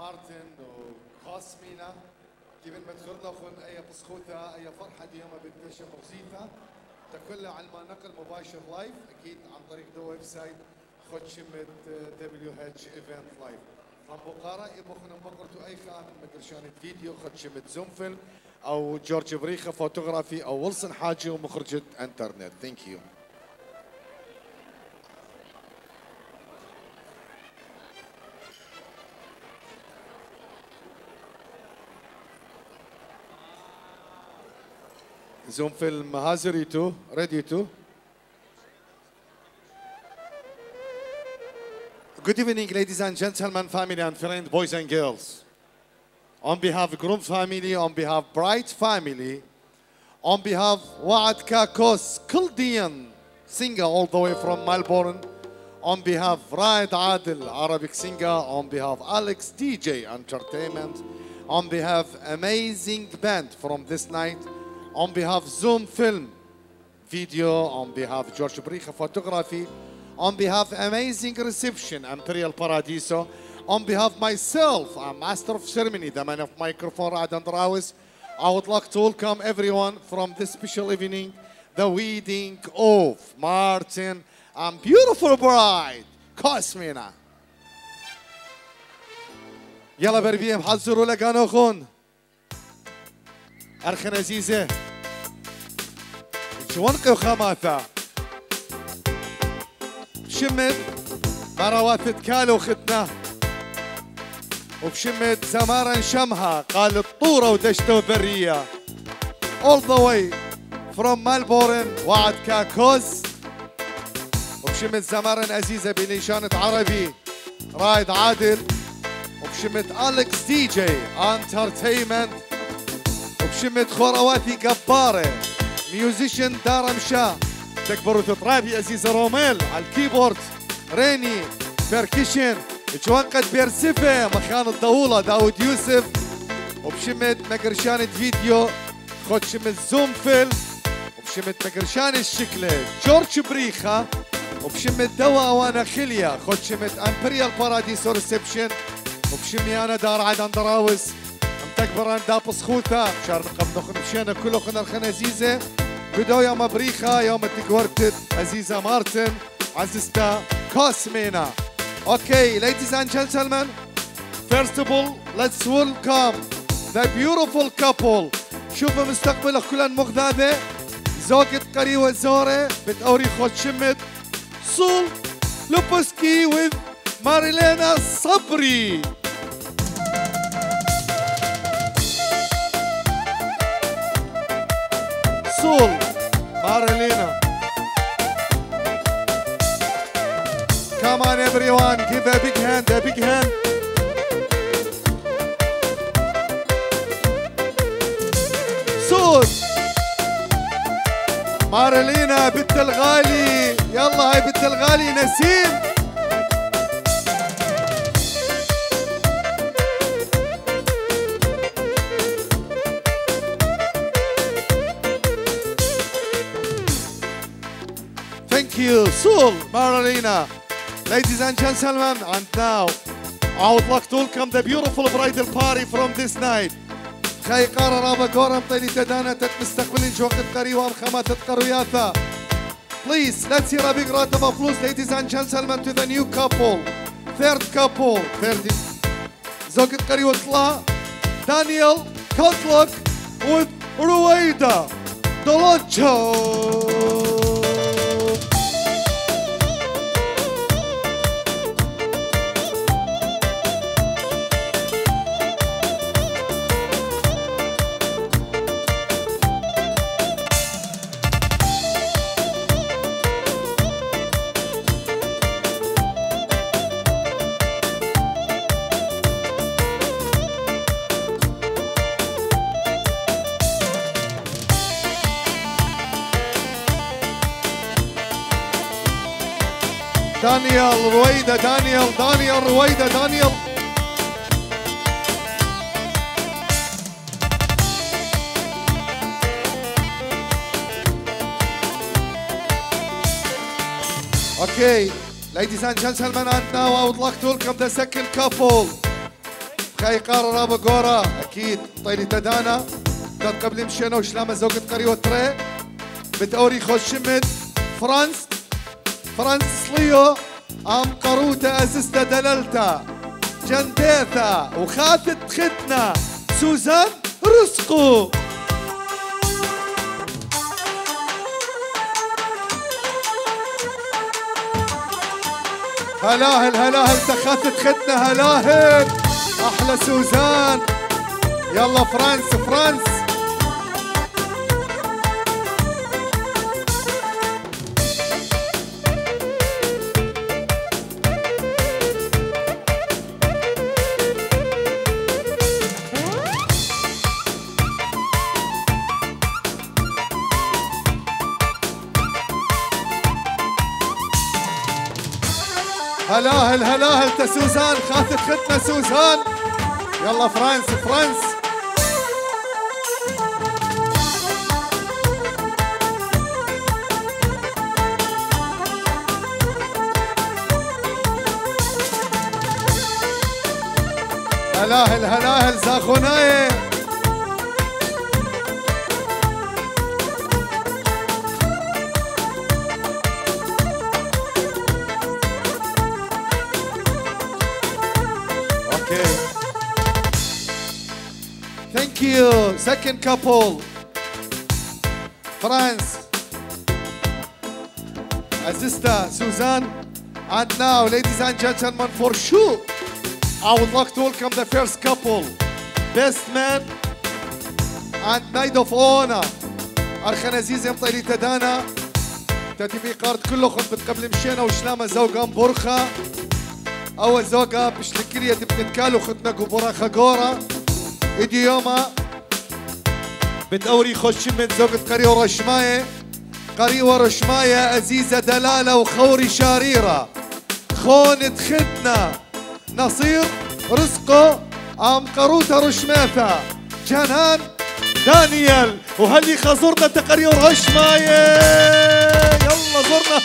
مارتن وخاصمينا كيف ما تخرنا خن أي بسخوتها أي فرحة اليوم بالدشة مغزيتها تكلها على ما نقل مباشر لايف أكيد عن طريق ذا ويب سايت خد شمت دبليو اتش ايفنت لايف from بقارة يبخنا بقرتو أي خان مقرشانة فيديو خد شمت فيلم أو جورج بريخة فوتوغرافي أو ويلسون حاجي ومخرجة إنترنت. ثانك يو زوم فيلم هازريتو ريديتو Good evening, ladies and gentlemen, family and friends, boys and girls. On behalf of groom family, on behalf of bride family, on behalf of Waad Kakos Kuldian, singer all the way from Melbourne, on behalf of Raed Adil, Arabic singer, on behalf of Alex DJ Entertainment, on behalf of amazing band from this night, on behalf of Zoom Film Video, on behalf of George Bricha Photography, on behalf of amazing reception, Imperial Paradiso, on behalf of myself, I'm Master of Ceremony, the man of microphone, Radan Rawis, I would like to welcome everyone from this special evening, the wedding of Martin and beautiful bride, Cosmina. يلا بربيهم حضروا لقانو خون أرخن عزيزة شونقي وخماثة بشمت مروات كالو ختنا وبشمت زمارا شمها قال الطورة ودشته برية all the way from Melbourne وعد كاكوز. وبشمت زمارا عزيزة بنيشانة عربي رايد عادل. وبشمت أليكس دي جي انترتينمنت وبشمت خورواتي جبارة ميوزيشن دار مشا. تكبر تطرابي عزيزة روميل. على الكيبورد. ريني. بيركشن جوان قد بيرسفة مخان الضولة داود يوسف. وبشمت مقرشانة فيديو خد شمت زوم فيلم. وبشمت مقرشانة الشكلة. جورج بريخة. وبشمت دواء وأنا خلية. خد شمت امبريال باراديسو ريسبشن وبشمي أنا دار عدن دراوس متكبر ان دابس خوتا. شهر نقب نخن مشينا كله خنا الخن عزيزة. بدو يوم بريخة يوم تقورتت عزيزة مارتن. عزيزتا كوسمينا Okay, ladies and gentlemen, first of all, let's welcome the beautiful couple. شوفوا مستقبل كلن مغدادة زوجة قريوة زورة بتأوري خود شمت. سول لوبسكي with ماريلينا صبري. Everyone, give a big hand, a big hand. سود مارلينا بنت الغالي يلا هاي بنت الغالي نسيم Thank you, Soul Marlena. Ladies and gentlemen, and now I would like to welcome the beautiful bridal party from this night. خي قارة رابا قورم طيلي تدانا تتمستقبلين شوقت قريوة خمات قروياتا. Please, let's hear a big round of applause, ladies and gentlemen, to the new couple. Third couple. Third. زوجة قريوة طلا دانيال كوتلوك with رويدا دولوتشو. رويدة دانيال دانيال رويدة دانيال. Okay, ladies and gentlemen, and now I would like to welcome the second couple. كاي قار رابا قورا أكيد. طيلي تدانا داد قبل مشينا وشلامة زوجة قريو تري بتأوري خوش شمت. فرانس. فرانس ليو. أم قروتا ازستا دللتا جنديثا وخاتت ختنا سوزان رزقو. هلاهل هلاهل تخاتت ختنا هلاهل. أحلى سوزان. يلا فرانس فرانس. هلاهل هلاهل تا سوزان خاتت ختنا سوزان. يلا فرانس فرانس. هلاهل هلاهل زاخونايه Second couple. France. Azista, Suzanne. And now, ladies and gentlemen, for sure, I would like to welcome the first couple. Best man and Knight of Honor. أرخان عزيز مطيلي تدانا تتبي قارد كله خد قبل مشينا وشلامة زوجة برخة أول زوجة بشلكيريا تبنتكالو خدنا براخة قورة إديوما بتقوري خش من زوجة قري ورشماية. قري ورشماية أزيزة دلالة وخوري شاريرة. خونة خدنا نصير رزقه أم قروتة رشماثة جنان دانيال وهلي خزرنا تقري ورشماية. يلا زرنا.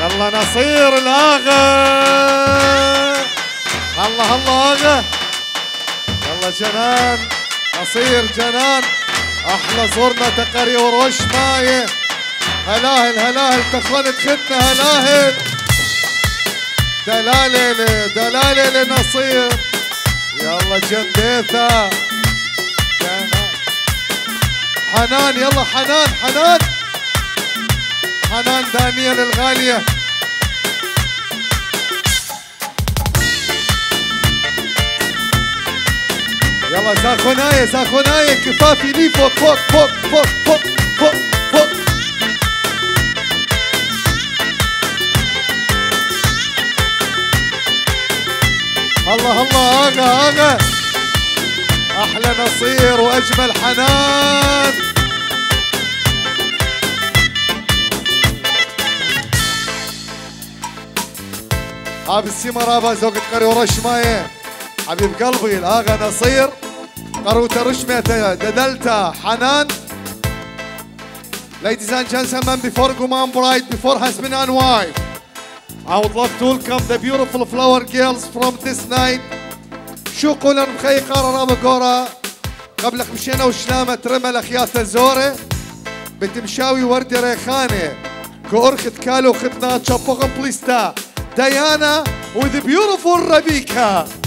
يلا نصير الآغا. الله الله آغا. يلا جنان. نصير جنان. أحلى زورنا تقري وروش مايه هلاهل هلاهل تخونت ختنا هلاهل. دلالة دلالة لنصير. يلا جنديثة. حنان يلا حنان حنان. حنان دانيال الغالية. يلا ساخوناية ساخوناية كفافي لي فوق فوق فوق فوق فوق فوق فوق. الله الله اغا اغا أحلى نصير وأجمل حنان. ابي السمر ابا زوجة قري ورش ماية. حبيب قلبي الاغا نصير. قروت رشمة ددلتا حنان Ladies and gentlemen, before Guman Bride, before husband and wife, I would like to welcome the beautiful flower girls from this night. شو قولن مخي قرر بقورة قبل مشينا وشلامة رمل أخيات الزورة بتمشاوي ورد ريخانة كورخت كالو خدنا تشابوغن بليستا ديانا with the beautiful Rebecca.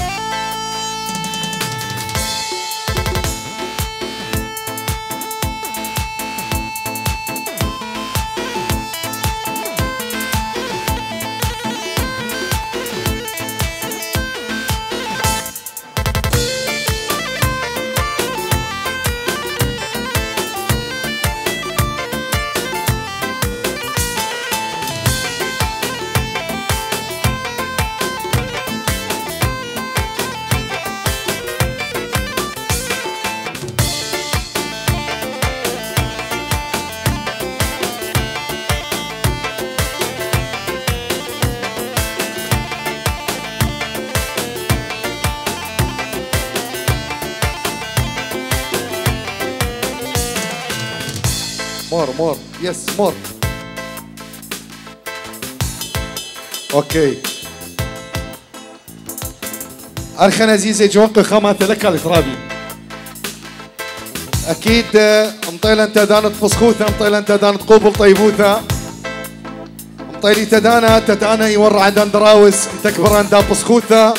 More. Yes, more. Okay. أرخن عزيزي جوانق خامات لك الإترابي أكيد مطيلة أنت دانت فسخوثة مطيلة أنت دانت قوبل طيبوثة مطيلي تدانا تدانا يورع عندان دراوس تكبر عندان فسخوثة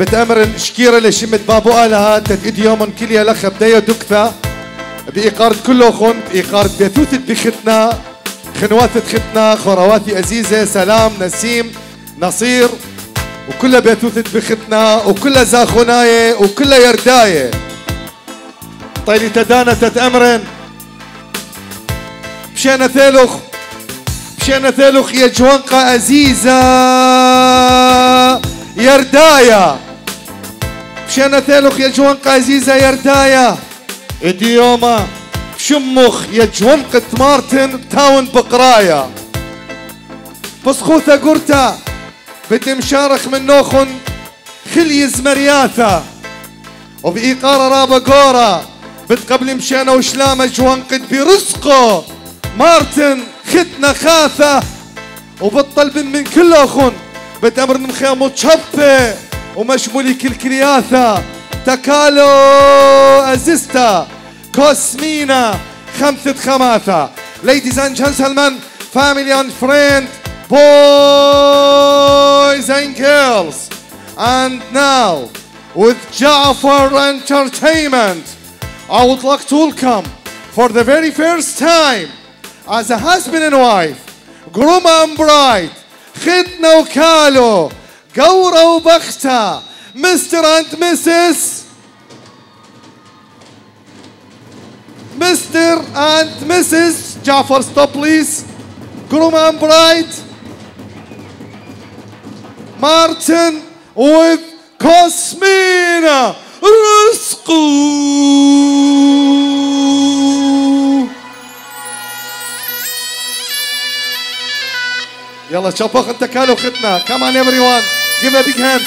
بتأمر شكيرة لشمت بابو آلها تتقد يوم كليا لخ بداية دكثة بإيقارة كله خن بإيقارة بيتوثة بختنا خنواتة ختنا خورواتي عزيزة سلام نسيم نصير وكلها بيتوثة بختنا وكلها زاخوناية وكلها يرداية طيلي تدانا تتأمرن. مشينا ثالخ مشينا ثالخ يا جوانقة عزيزة يردايا. مشينا ثالخ يا جوانقة عزيزة يردايا. إديوما شمخ يا جوانقة مارتن تاون بقرايا. بسخوثة قرتا بدي مشارخ من نوخن خلي زمرياثا. وبإيقارة رابا قورا بتقبل مشينا وشلامة جوانقد برزقه مارتن ختنا خاثة. وبالطلب من كل أخن بتأمر مخيم تشبة ومشمولي كل كرياثة. تكالو أزيستا كوسمينا خمسة خماثة ladies and gentlemen family and friend boys and girls and now with Jafar Entertainment I would like to welcome for the very first time as a husband and wife groom and bride خدنا وكالو قورة وبختة Mr. and Mrs. Mr. and Mrs. Jafar, stop please. Groom and bride. Martin with Cosmina رزقو يلا شبخ انت كانوا ختنا كمان everyone give a big hand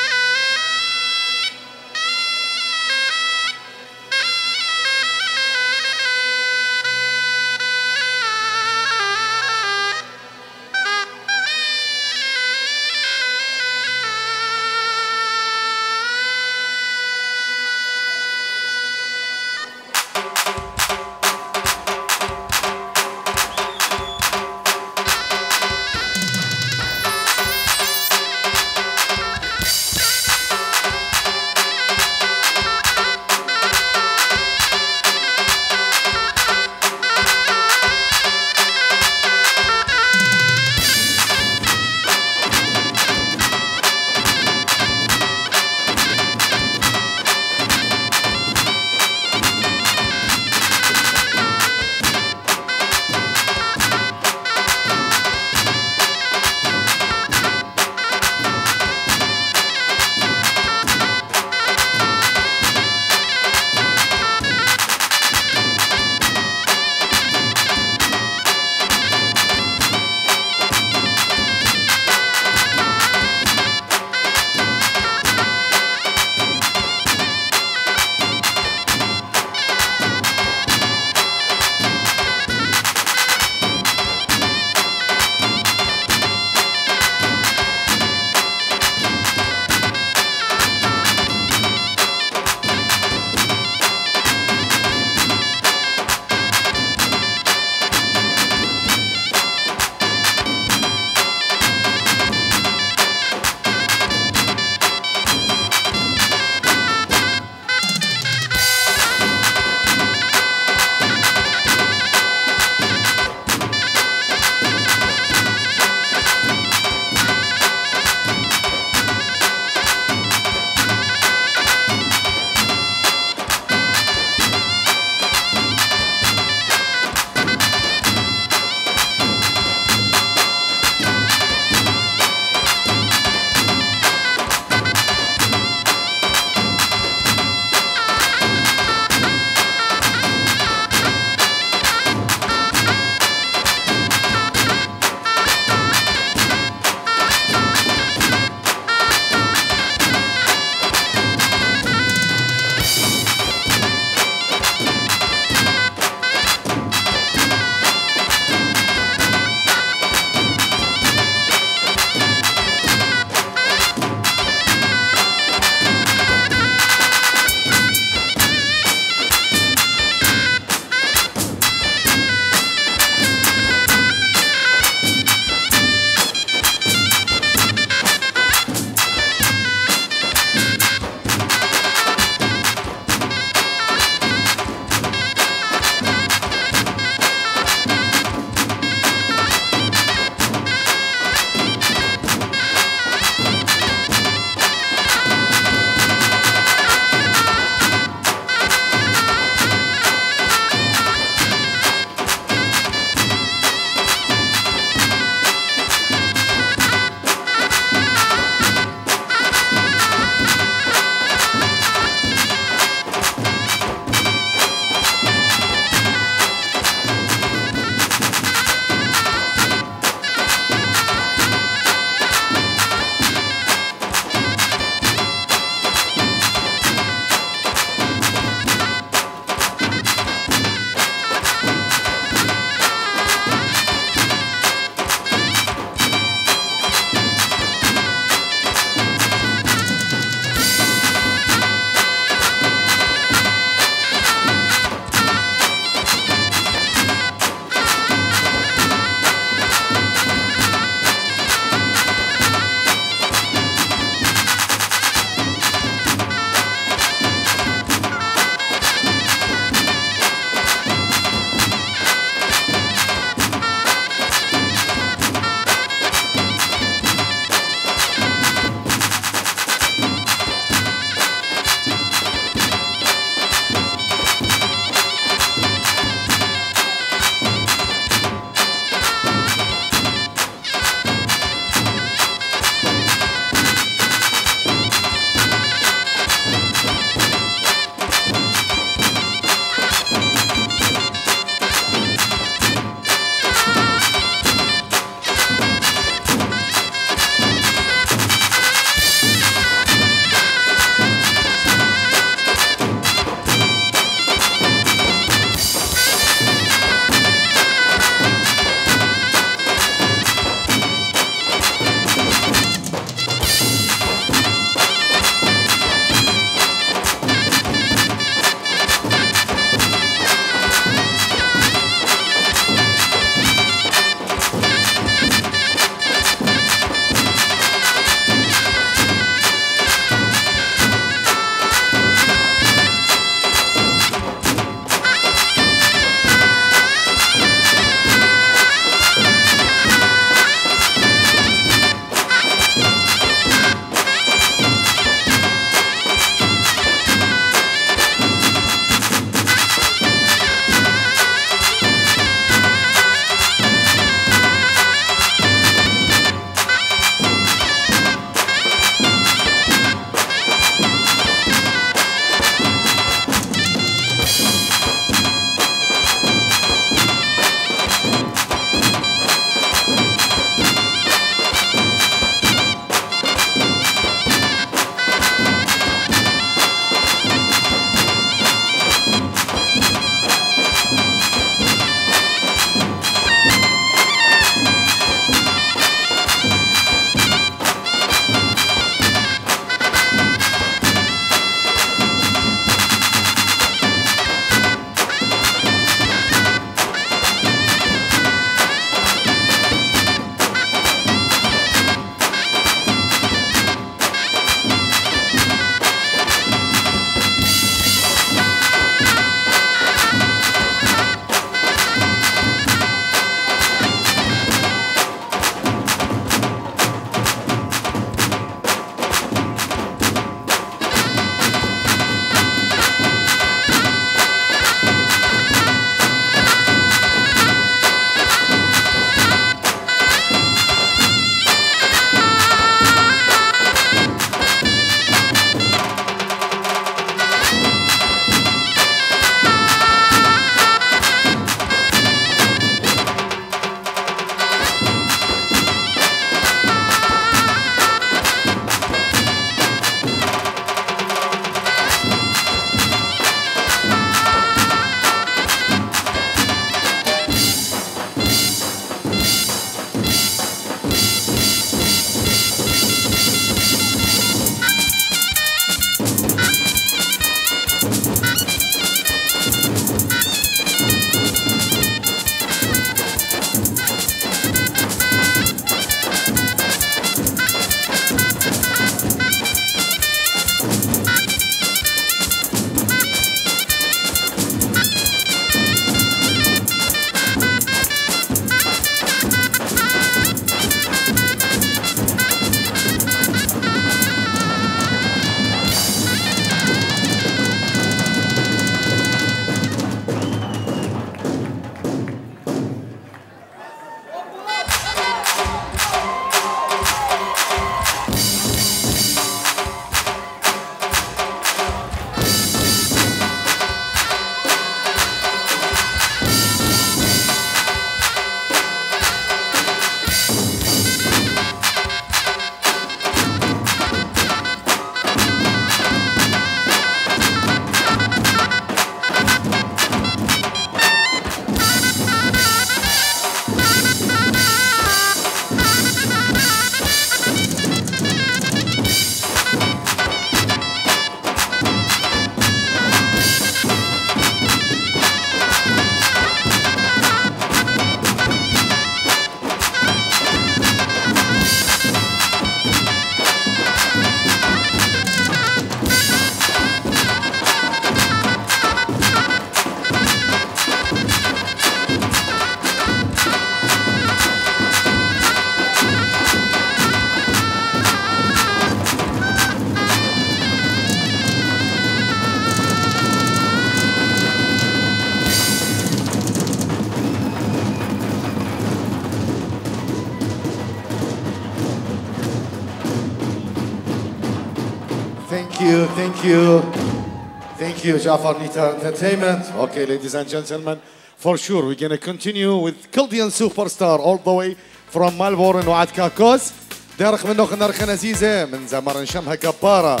You, Jafar Nita Entertainment. Okay, ladies and gentlemen, for sure we're gonna continue with Kildian Superstar all the way from Melbourne وعد كاكوس دارخ منو خنرخ نزيزة من زمر شمها كبارة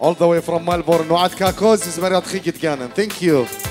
all the way from Melbourne وعد كاكوس زمريات خيكت كانن thank you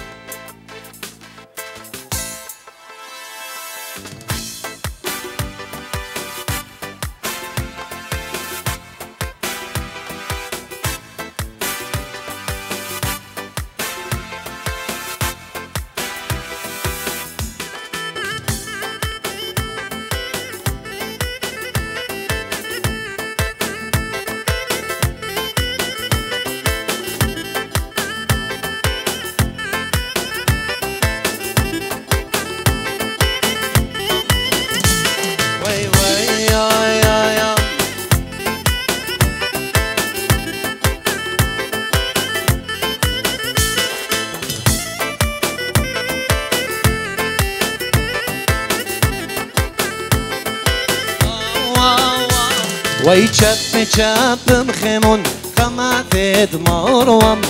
وي شاب شاب مخيمون كما ثيد مروم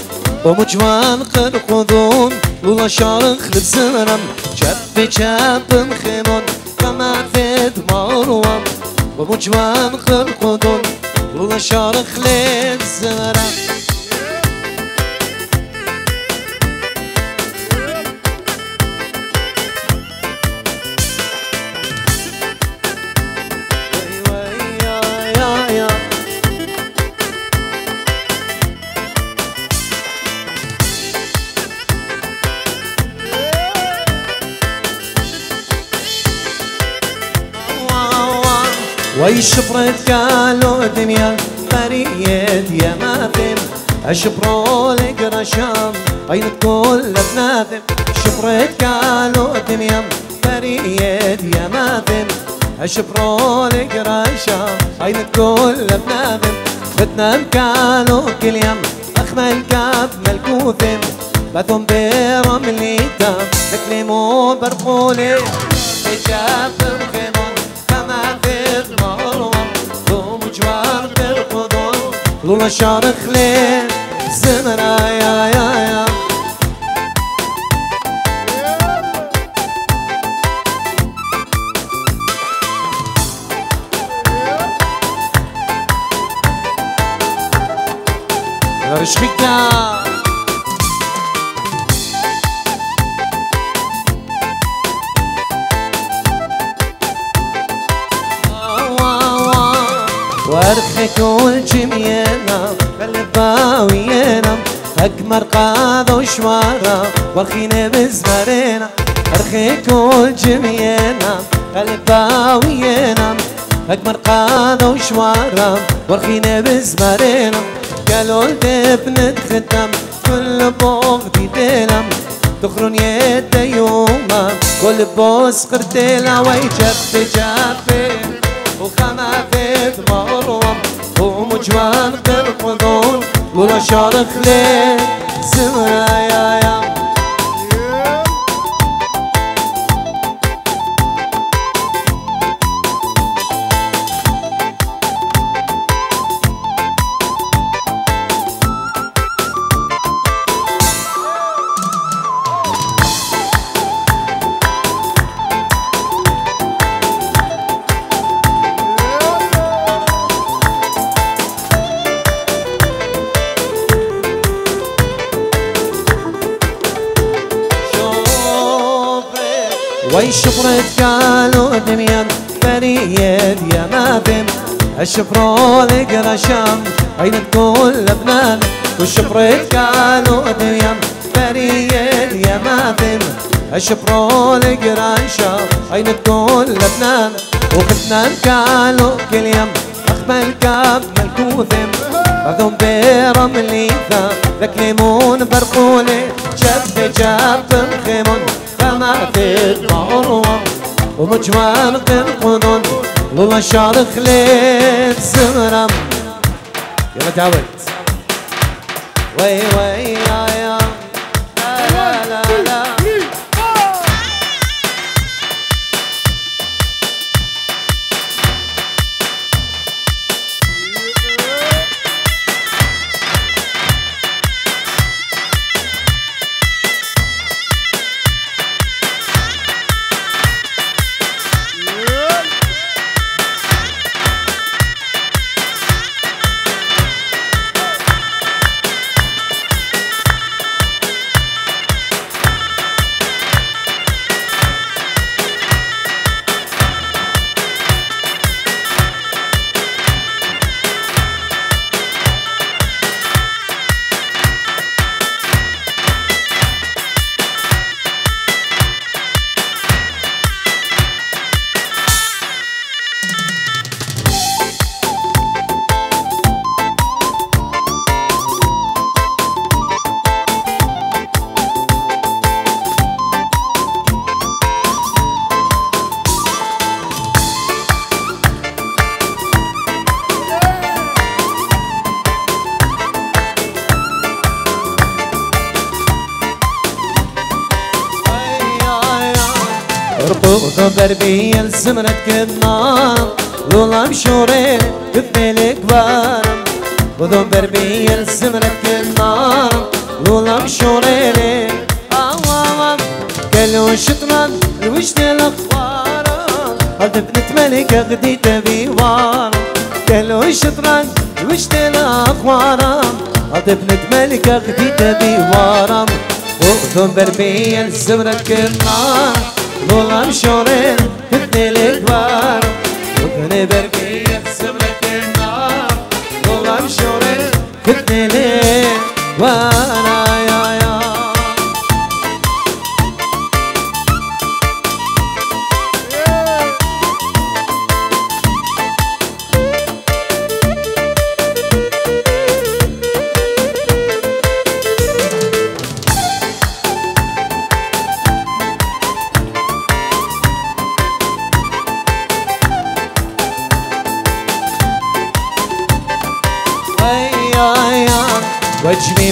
ومجوان قرقذون ولا شارخ لبزرم شاب شاب مخيمون كما ثيد مروم ومجوان قرقذون ولا شارخ لبزرم وي شفرت قالوا دنيا بريد يا ماثم اشبروا لك رشام عين كل بناثم شفرت قالوا دنيا بريد يا ماثم اشبروا لك رشام عين كل بناثم بدنا كانوا كل يوم اخمل كاب ملكوثم بثم بيرم ليتا تكلموا برقولي شاف الخيمون لولا شارخ ليه زمرا يا يا يا رشقك وارخك والجميانا قلباويانا أكمر قاض وشوارا والخينا بزمرينا أرخيك والجميانا قلباويانا أكمر قاض وشوارا والخينا بزمرينا قالوا الدبن خدام كل بوغدي ديلم تخرون يد يوما كل بوس قرتيلا ويجب جابين وخما في مروم ومجوان بالقدور ولا شارخ ليه زمرا الشفرولك رشام عين كل لبنان والشفرت قالوا دميان بريد يا ماثم الشفرولك رشام عين كل لبنان وفتنان قالوا كل يوم أخبل كاب ملكوثم بعضهم بيرم ليثا ذاك ليمون برقولي. شب جاب خيمون في المروة ومجوان قنقنون. والله شارخ ليت زمرم يلا تعود وي وي يا يا لا لا لا لا هل بنت ملكة غديت بيوار كلو شطران الوجد الاخبار هل بنت ملكة غديت بيوار وذو بربي الزمرة كنار لولا بشوري كثمل كبار وذو بربي الزمرة كنار لولا بشوري كثمل وأنا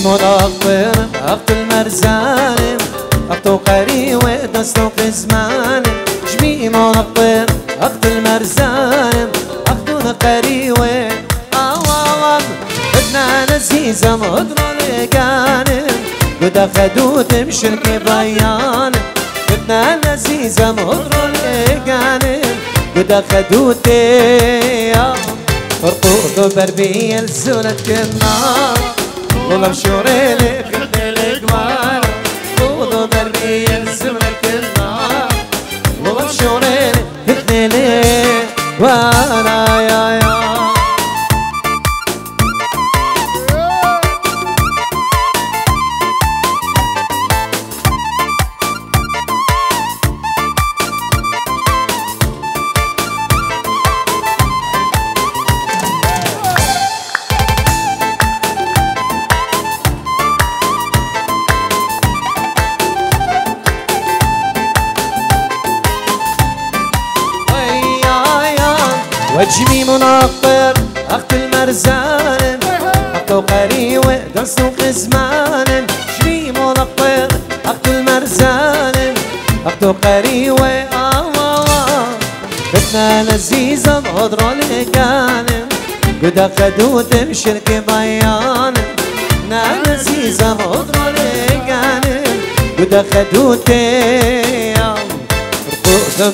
منظر أخت المرزان أخت قري ودستوق زمان جمي منظر أخت المرزان أخت قري الله بدنا نزيزة مضرة لقان قد أخدو تمشرك بيان بدنا نزيزة مضرة لقان قد أخدو تيام رقوق بربي الزونة كنار. والله بشوري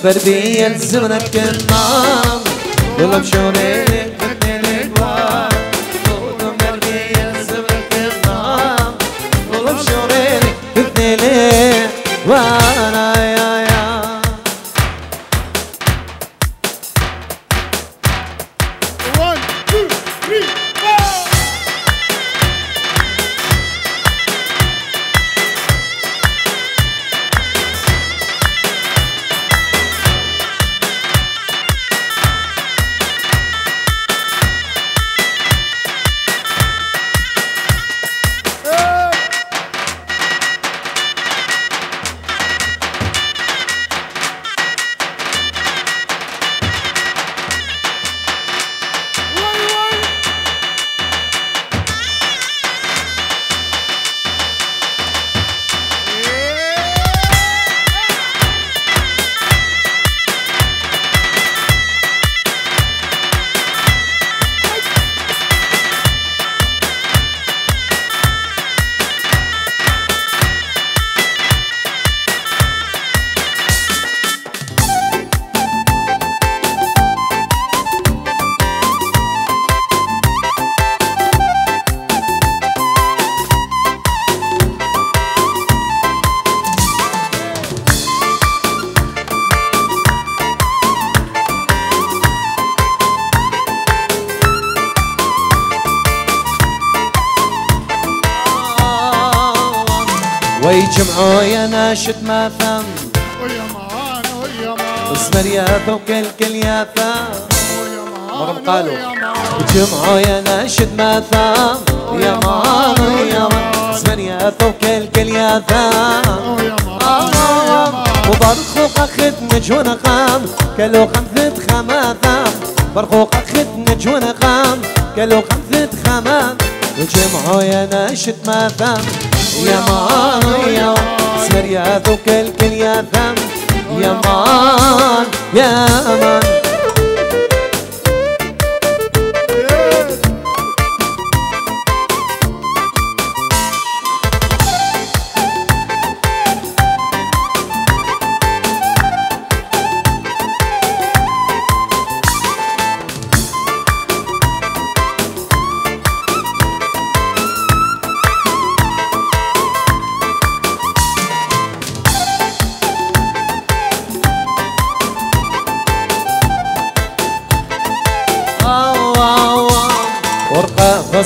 رقوق بربي الزمنة فوق الكل يا ثم ويا مان مرة قالوا. وجمعوا يا ناشد ما ثم يا مان يا مان اسمر يا فوق الكل يا مان وبرخوق أخذ نجون قام كلو خمسة خماثام برخوق أخذ نجون قام كلو خمسة خمام. وجمعوا يا ناشد ما ثم يا مان يا مان سمر يا ذوك الكل يا ثم يا مان يا مان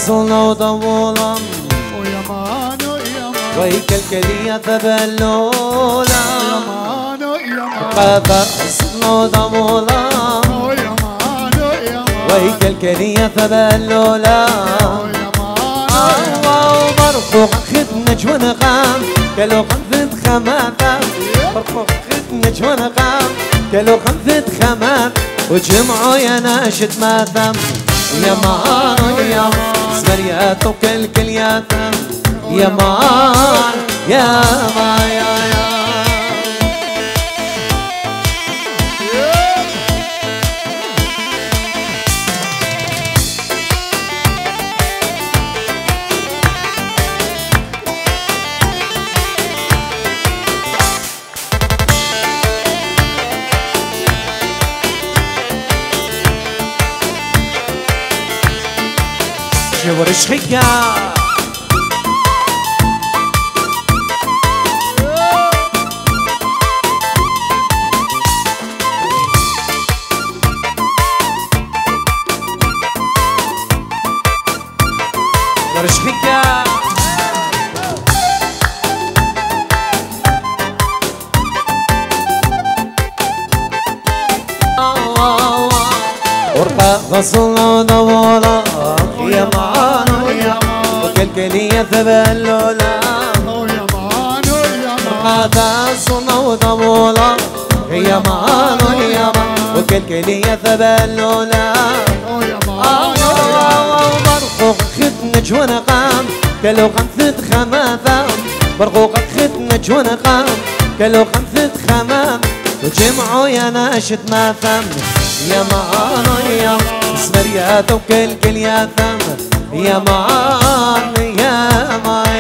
ورقة فصلنا وطولا. ويا مان ويا مان ويك الكلية ثبلولا يا مان ويا مان ورقة فصلنا وطولا. ويا مان ويا مان ويك الكلية ثبلولا ويا مان مرفوع خدنا ونغام. كلو خمسة خماثة مرفوع خدنا ونغام. كلو خمسة خمام وجمعوا يا ناشد ماثم. يا مان يا سمريات وكل كل ياثم يا مان يا ما يا يا شور شخيا رشخيا ثبلولا ويا مان ويا مان هذا صلنا ودولا يا يا معانا وكلكلية ثبلولا ويا مان برقوق خدنا جوانا قام كلو خمسة خماثة برقوق خدنا جوانا قام كلو خمسة خمام وجمعوا يا ناشد ما ثم يا معانا يا وكل كل يا ثم يا معانا يا ما يا يا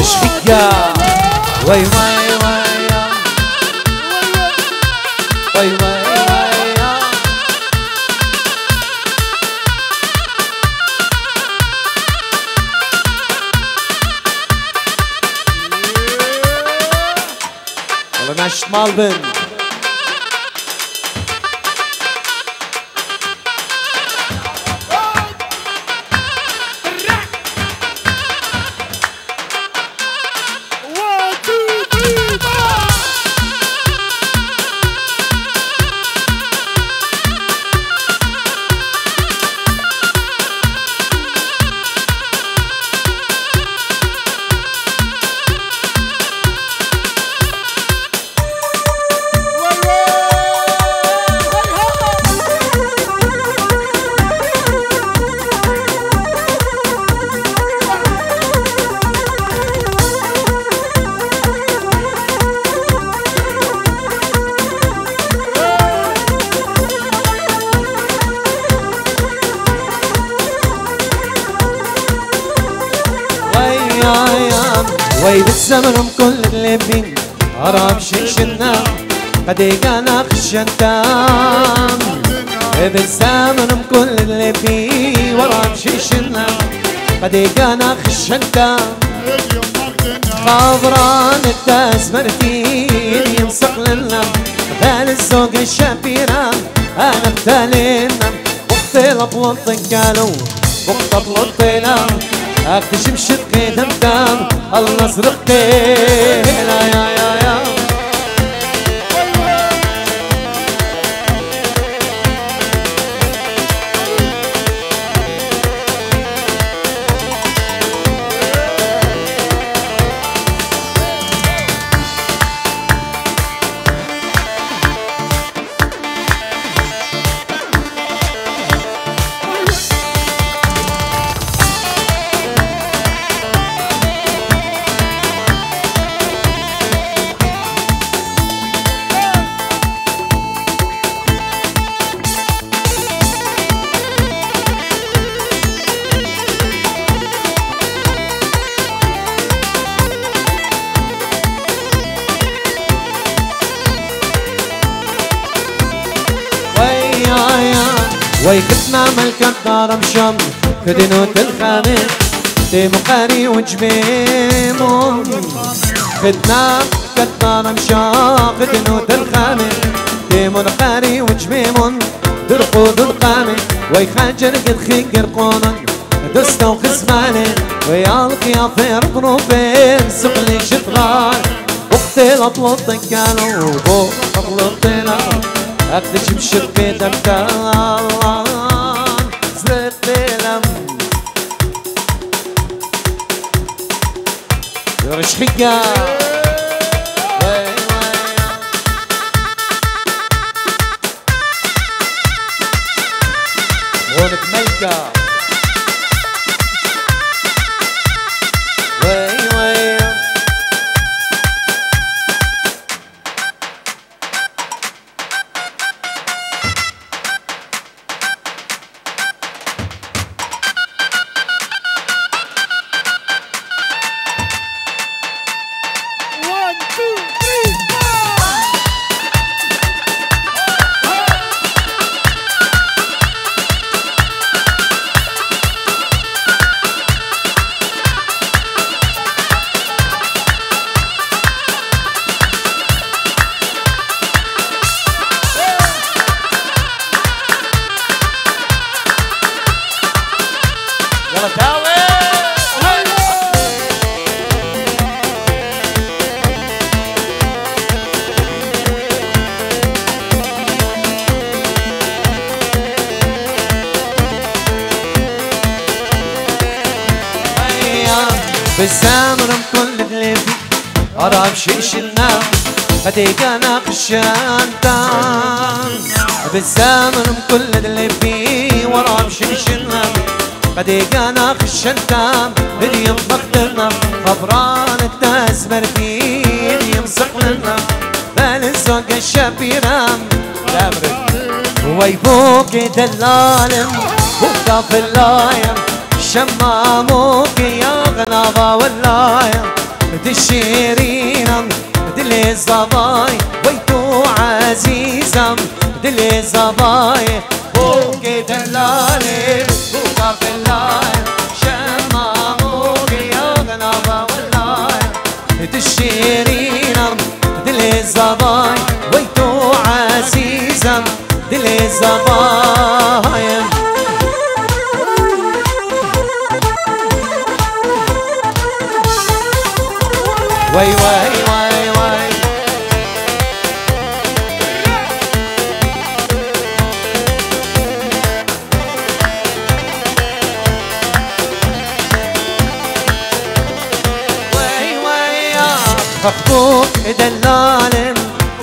رشقية وي وي وي وي وي وي والله ناشط مالبن كل اللي بين ورا شيشنا قد كان خشنتام خضران التاس مرتين يمسق لنا. ذال الزوق الشبيرة أنا بتالينا وقت لطلط قالوا وقت لطينا اكتشف شقي دمدم الله صدقتي لا يا يا يا. ويكتنا ملك الدار مشم. كدنوت الخامس دي مقاري وجبيمون خدنا كدار مشا كدنوت الخامس دي مقاري وجبيمون درقو درقامي ويخاجر قد خيقر قونن دستو خزماني ويالك يا فير قروبين سقلي شطغان وقتي لطلط قالوا بو A ty čím šepětem kalán Zletelem Vršriga Vršriga قرب شيشنا هدي كان خشان بالزمر كل اللي فيه ورا شيشنا هدي كان خشان اليوم بختنا غفران التاس مرتين يمسق لنا. بال الزوق الشبيرة لا برد ويبوك دلالم في اللايم. شماموك يا غنابة واللايم. دشيرينا دلي الزباي ويتو عزيزم دلي الزباي بوك دلالم بوكا في اللايم شماموك يا غنابة واللايم دشيرينا دلي الزباي ويتو عزيزم دلي الزبايم وي وي وي وي أخوك دلالم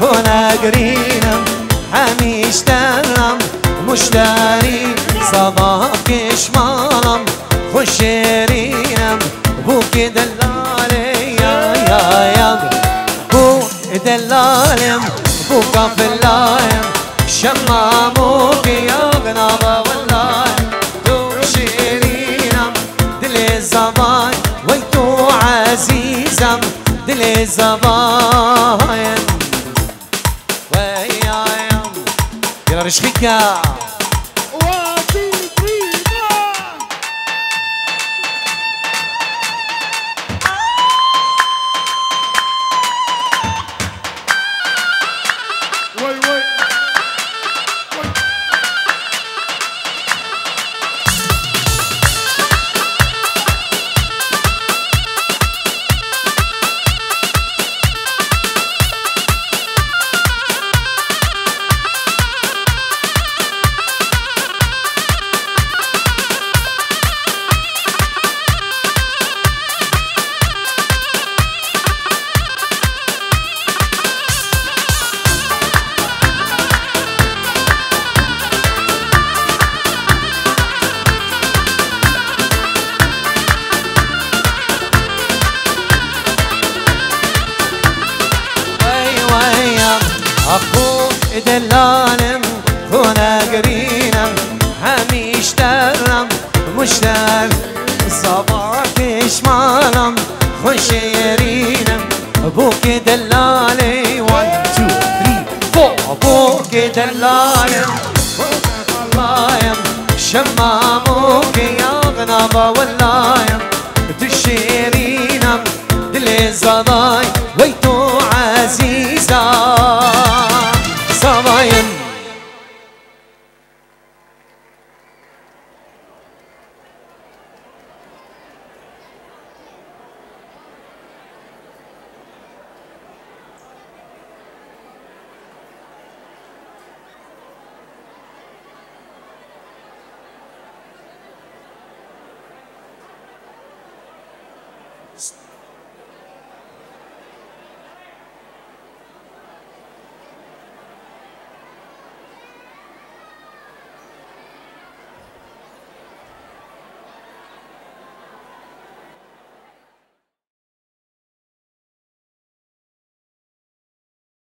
هنا قرينم حميش تلم مشتري صباك شمالم خشرينم بوك دلالي دلالم بوك في اللايم شماموك يا غنابة واللايم توشيرينم دلي الزمان ويتو عزيزم دلي زباين ويايم يلا رشقيكا